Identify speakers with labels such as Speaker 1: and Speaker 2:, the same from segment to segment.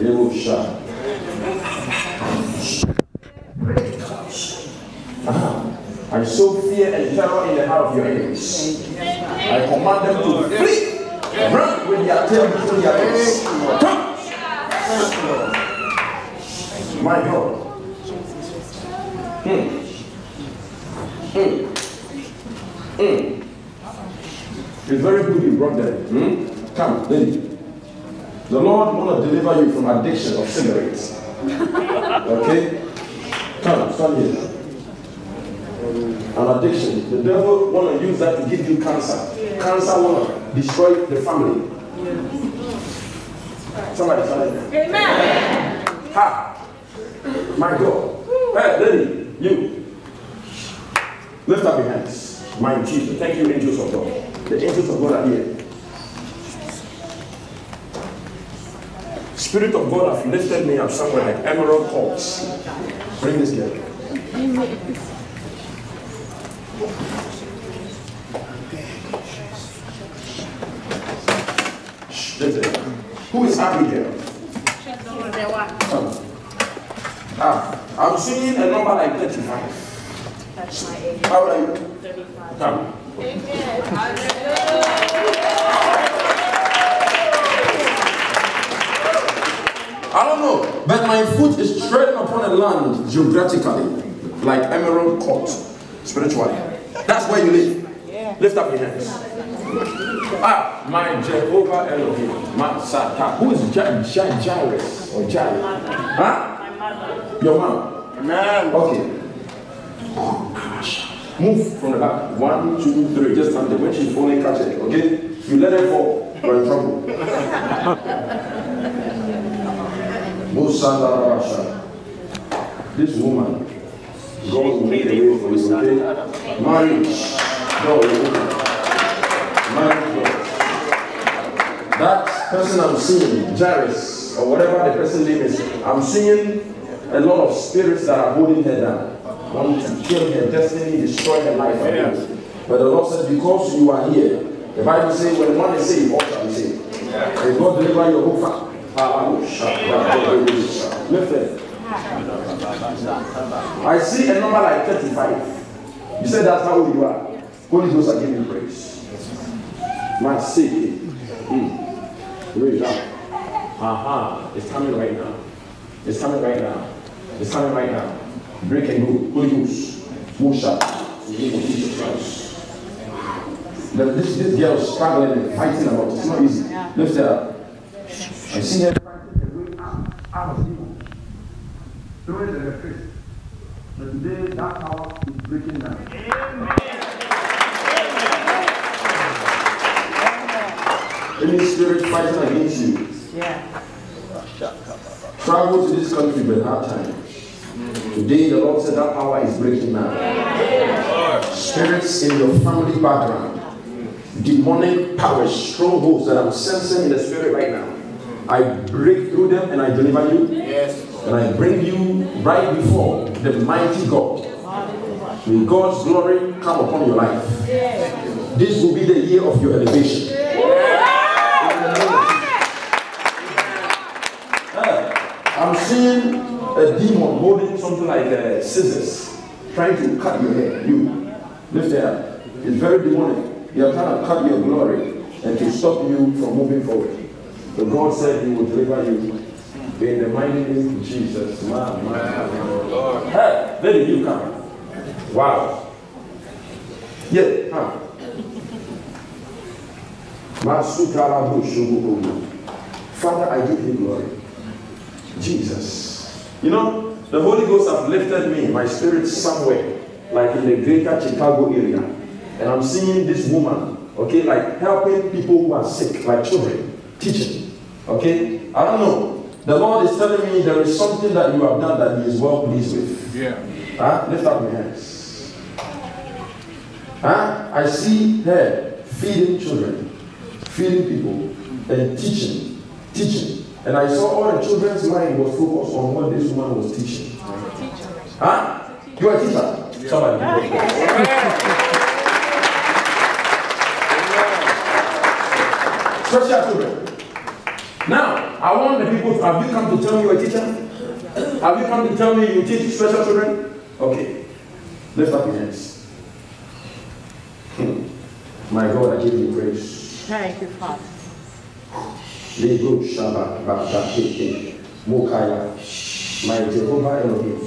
Speaker 1: Yebusha. Ah, I sow fear and terror in the heart of your enemies. I command them to flee. Run with their tail between their legs. Come. My God. Hmm. Hmm. Hmm. It's very good you brought them. Hmm? Come, lady. The Lord want to deliver you from addiction of cigarettes. Okay? Come, stand here. An addiction. The devil want to use that to give you cancer. Cancer want to destroy the family. Somebody stand here.
Speaker 2: Amen.
Speaker 1: Ha! My God. Hey, lady, you. Lift up your hands. My Jesus. Thank you, angels of God. The angels of God are here. Spirit of God have lifted me up somewhere like emerald courts. Bring this girl. Who is Abigail? Come. Ah, I'm seeing a number like 35.
Speaker 2: That's my age.
Speaker 1: How old are you?
Speaker 2: 35.
Speaker 1: Come. I don't know, but my foot is treading upon a land geographically, like Emerald Court, spiritually. That's where you live. Lift up your hands. Ah, my Jehovah Elohim, my Satan. Who is Ja- Ja- Jairus or Jairus? Huh?
Speaker 2: My mother.
Speaker 1: Your mom.
Speaker 3: Amen.
Speaker 1: Okay. Move from the back. One, two, three. Just stand. When she's falling, catch it. Okay? You let her fall. You're in trouble. This woman, God will make a way for you. Okay? Marriage. Will. Marriage. That person I'm seeing, Jairus, or whatever the person's name is, I'm seeing a lot of spirits that are holding her down. Want to kill her destiny, destroy her life. Know. But the Lord said, because you are here, the Bible says, when one is saved, all shall be saved. May God deliver your whole family. Lift. I see a number like 35. You said that's how old you are. Holy Ghost are giving praise. My city. Mm. Raise up. Aha. It's coming right now. It's coming right now. It's coming right now. Break and go. Holy Ghost. Musha. In the name of Jesus Christ. The- This, this girl is struggling and fighting about. it. It's not easy. Lift her up. I see her fighting her way out, of demons. Throw it in her face. But today, that power is breaking down. Any spirit fighting against you, Yeah. travel to this country but hard time. Today, the Lord said that power is breaking now. Spirits in your family background, demonic powers, strongholds that I'm sensing in the spirit right now. I break through them and I deliver you.
Speaker 3: Yes.
Speaker 1: And I bring you right before the mighty God. May God's glory come upon your life. This will be the year of your elevation. In the name of Jesus. Eh, I'm seeing a demon holding something like uh, scissors, trying to cut your hair. You lift it up. It's very demonic. They are trying to cut your glory and to stop you from moving forward. But God said He will deliver you in the mighty name of Jesus. Man, man, man. Hey, lady, you come. Wow. Yeah, huh? Father, I give you glory. Jesus. You know, the Holy Ghost have lifted me, my spirit somewhere, like in the greater Chicago area. And I'm seeing this woman, okay, like helping people who are sick, like children, teaching. Okay? I don't know. The Lord is telling me there is something that you have done that He is well pleased with.
Speaker 3: Yeah.
Speaker 1: Huh? Lift up your hands. Huh? I see her feeding children, feeding people, and teaching, teaching. And I saw all the children's mind was focused on what this woman was teaching. Huh? You are a teacher? Somebody. give God praise. Special children. Now, I want the people, have you come to tell me you're a teacher? Have you come to tell me you teach special children? Okay. Lift up your hands. Hmm. My God, I give you praise.
Speaker 2: Thank you, Father.
Speaker 1: Lego Shaba Bakake Mokaya. My Jehovah Elohim.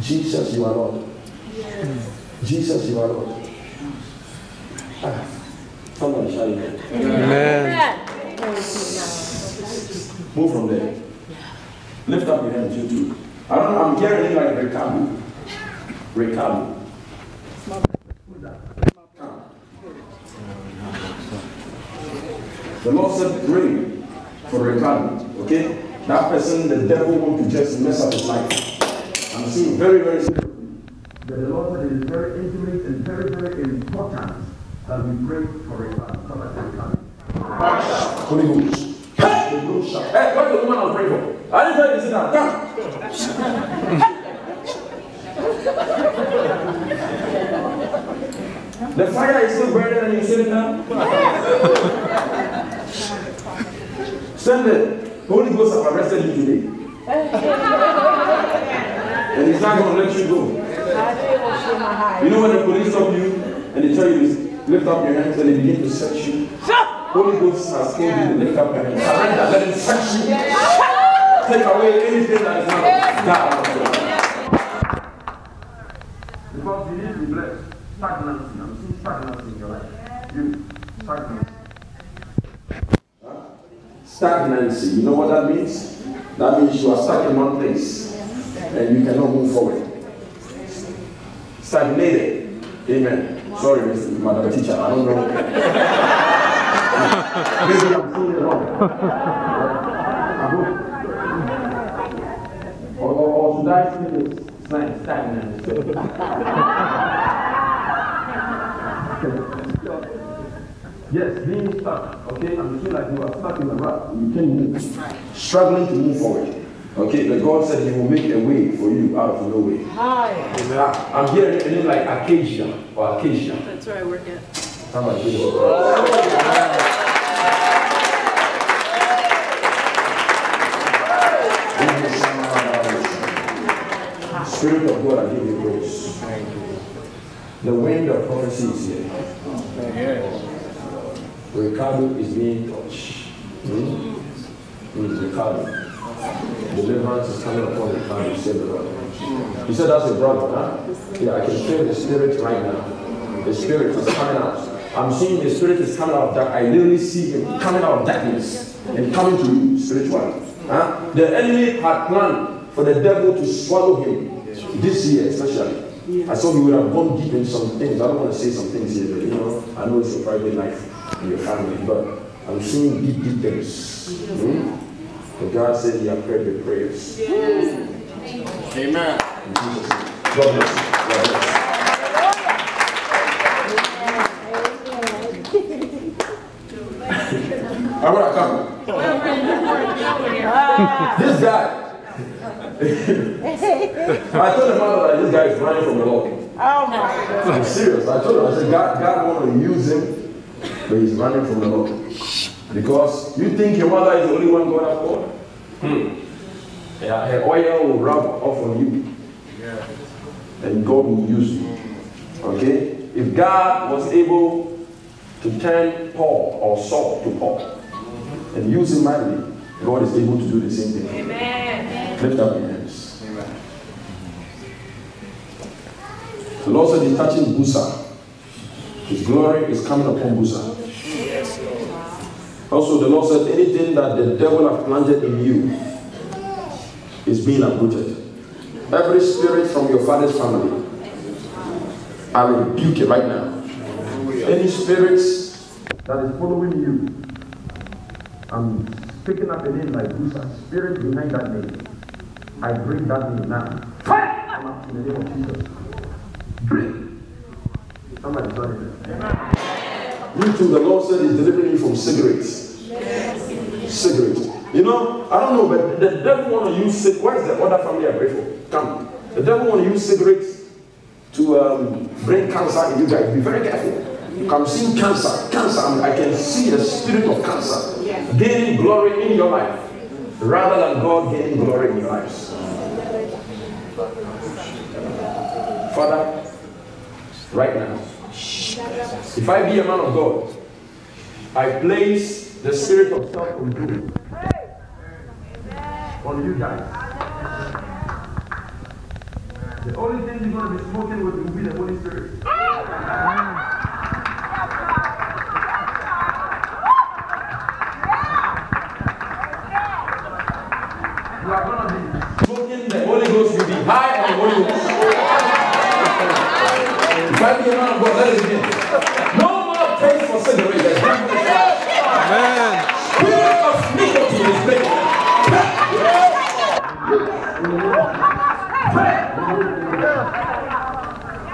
Speaker 1: Jesus, you are Lord. Jesus, you are Lord. Ah, Somebody shout it.
Speaker 3: Amen.
Speaker 1: Move from there. Lift up your hands, you too. I don't know, I'm hearing like Ricardo. Ricardo. The Lord said, pray for Ricardo. Okay? That person, the devil want to just mess up his life. I'm seeing very, very seriously. But the Lord said it is very intimate and very, very important that we pray for Ricardo. Somebody Ricardo. Holy Ghost. Hey! The Ghost shout. Hey, what's the woman I was praying for? I didn't tell you to sit down. Come. The fire is still burning and you're sitting down? Stand there. Holy Ghost have arrested you today. and he's not going to let you go. You know when the police stop you and they tell you lift up your hands and they begin to search you? Holy Ghost has told you to lift up your hands. Surrender. Let him search you. Take away anything that is not God. Because you need to be blessed. Stagnancy. I'm seeing stagnancy in your life. You. Stagnancy. Stagnancy. You know what that means? That means you are stuck in one place and you cannot move forward. Stagnated. Amen. Sorry. Madam Teacher. I don't know. Maybe I'm saying wrong. Uh, Hope. Or, or, should I say? Stagnant. Stagnant. Yes, being stuck. Okay, I'm feel like you are stuck in a rut. You can't move. Struggling to move forward. Okay, but God said He will make a way for you out of no way. Ah, I'm hearing a name like Acacia or Acacia.
Speaker 2: That's where I work at.
Speaker 1: Somebody give it a Spirit of God, I give you praise. The wind of prophecy is here. Ricardo is being touched. Hmm? Hmm, Ricardo. Deliverance is coming upon Ricardo, said the. He said that's your brother, huh? Yeah, I can feel the spirit right now. The spirit is coming out. I'm seeing the spirit is coming out of dark. I literally see him coming out of darkness and coming to you spiritually. Huh? The enemy had planned for the devil to swallow him this year, especially. I saw he would have gone deep in some things. I don't want to say some things here, but you know, I know it's your private life your family, but I'm seeing deep, deep things. Hmm? But God said He have heard your prayers.
Speaker 3: Amen.
Speaker 1: In Jesus' God bless you. God bless you. I want to come. this guy. I told the mother that this guy is running from the Lord.
Speaker 2: Oh my God.
Speaker 1: I'm serious. I told her, I said, God, God want to use him, but he's running from the Lord. Because you think your mother is the only one God has called? Hmm. Yeah, her oil will rub off on you. And God will use you. Okay? If God was able to turn Paul or Saul to Paul and use him mightily, God is able to do the same thing.
Speaker 2: Amen.
Speaker 1: Lift up your hands. Amen. The Lord said he's touching Busa. His glory is coming upon Busa. Also, the Lord said anything that the devil has planted in you is being uprooted. Every spirit from your father's family, I rebuke it right now. Any spirits that is following you, I'm picking up a name like Busa, spirit behind that name. I bring that name now. Come up in the name of Jesus. Drink. Somebody tell me that. You too, the Lord said He's delivering you from cigarettes. Cigarettes. You know, I don't know, but the devil want to use cigarettes. Where is the other family I pray for? Come. The devil want to use cigarettes to um, bring cancer in you guys. Be very careful. I'm seeing cancer. Cancer. I can see the spirit of cancer gaining glory in your life rather than God gaining glory in your lives. Father, right now, if I be a man of God, I place the spirit of self-control on you guys. The only thing you're going to be smoking with will be the Holy Spirit. You are going to be smoking the Holy Ghost. You'll be high on the Holy Ghost. If I be a man of God, let it begin. No more taste for cigarettes.
Speaker 4: Amen.
Speaker 1: Spirit of nicotine is breaking.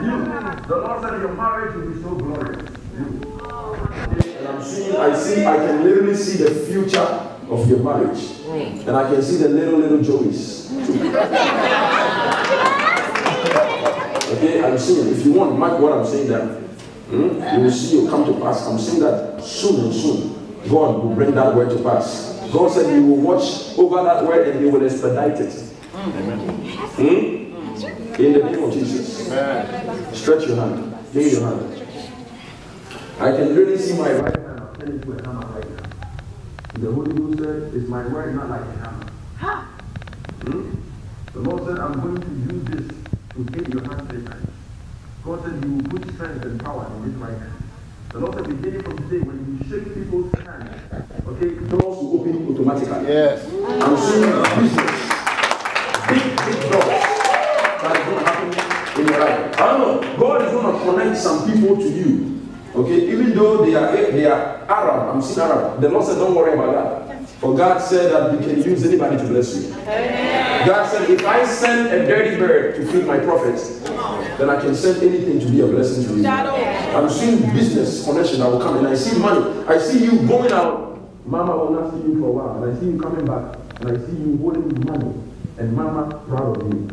Speaker 1: You, the Lord said your marriage will be so glorious. You. And I'm seeing, I see, I can literally see the future of your marriage. And I can see the little, little joys. okay, I'm seeing, if you want, mark what I'm saying that. hmm, You will see you come to pass. I'm saying that soon and soon, God will bring that word to pass. God said He will watch over that word and He will expedite it. Amen. Hmm? In the name of Jesus. Stretch your hand. Lay your hand. I can really see my right hand. I'm turning to a hammer right now. The Holy Ghost said, Is my right not like a hammer? Hmm? The Lord said, I'm going to use this to hit your hand three times. God said, You will put strength and power in this right hand. The Lord said, beginning from today, when you shake people's hands, okay, doors will open automatically.
Speaker 3: Yes.
Speaker 1: I'm seeing business. Big, big doors that is going to happen in your life. I don't know. God is going to connect some people to you. Okay, even though they are they are Arab, I'm seeing Arab. The Lord said, don't worry about that. For God said that He can use anybody to bless you. God said, if I send a dirty bird to feed my prophets, then I can send anything to be a blessing to you. I'm seeing business connection that will come, and I see money. I see you going out. Mama will not see you for a while, and I see you coming back, and I see you holding money, and Mama proud of you.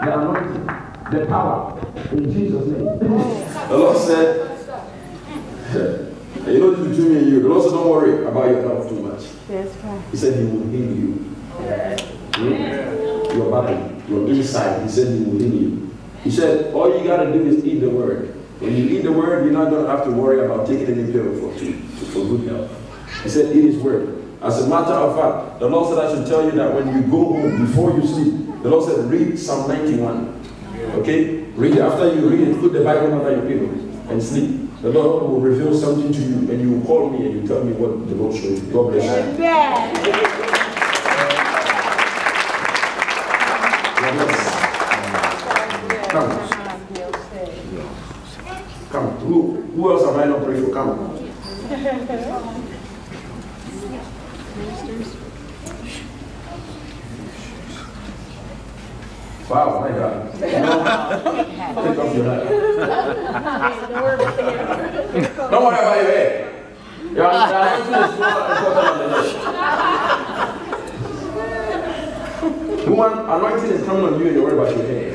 Speaker 1: The anointing, the power, in Jesus' name. The Lord said, you know this between me and you. The Lord said, don't worry about your health too much.
Speaker 2: That's right.
Speaker 1: He said he will heal you. Hmm? Your body, your inside. He said he will heal you. He said all you gotta do is eat the word. When you eat the word, you're not gonna have to worry about taking any pill for for good health. He said eat his word. As a matter of fact, the Lord said I should tell you that when you go home before you sleep, the Lord said read Psalm 91. Okay? Read it. After you read it, put the Bible under your pillow and sleep. The Lord will reveal something to you and you will call me and you tell me what the Lord showed you. God bless you. Bless. Come. Come. Who, who else am I not praying for? Come. Wow, my God. Take off your hat. Don't worry about your hair. Your anointing is more important than the ah. hair. Woman, anointing is coming on you and you worry about your hair.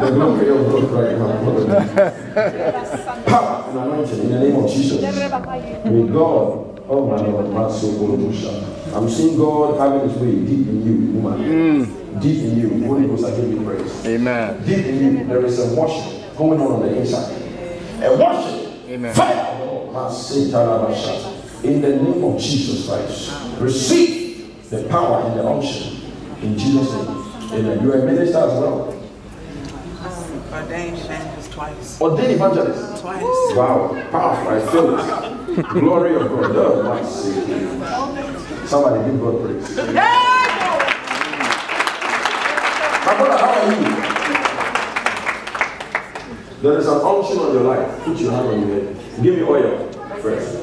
Speaker 1: the glory of God right now. Power and anointing in the name of Jesus. May God, oh my Lord, my soul, I'm seeing God having his way deep in you, woman. Hmm. Deep in you. Holy Ghost, I give you praise.
Speaker 3: Amen.
Speaker 1: Deep in you, there is a washing going on on the inside. A washing.
Speaker 3: Amen.
Speaker 1: Fire. Masetarabasha. In the name of Jesus Christ. Receive the power and the unction. In Jesus' name. Amen. You are a minister as well.
Speaker 5: Ordained evangelist twice.
Speaker 1: Ordained evangelist.
Speaker 5: Twice.
Speaker 1: Wow, powerful. I feel it. Glory of God. Oh, Somebody give God praise. My brother, how are you? There is an unction on your life. Put your hand on your head. Give me oil first.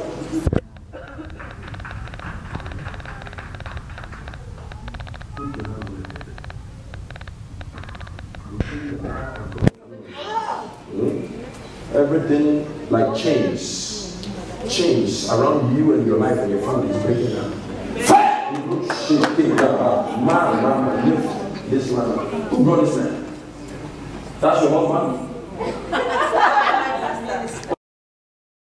Speaker 1: Put your hand on your head. You feel the power of God. Hmm? Everything like chains chains around you and your life and your family is breaking down. Fire! Shake it up. Man, man, lift this man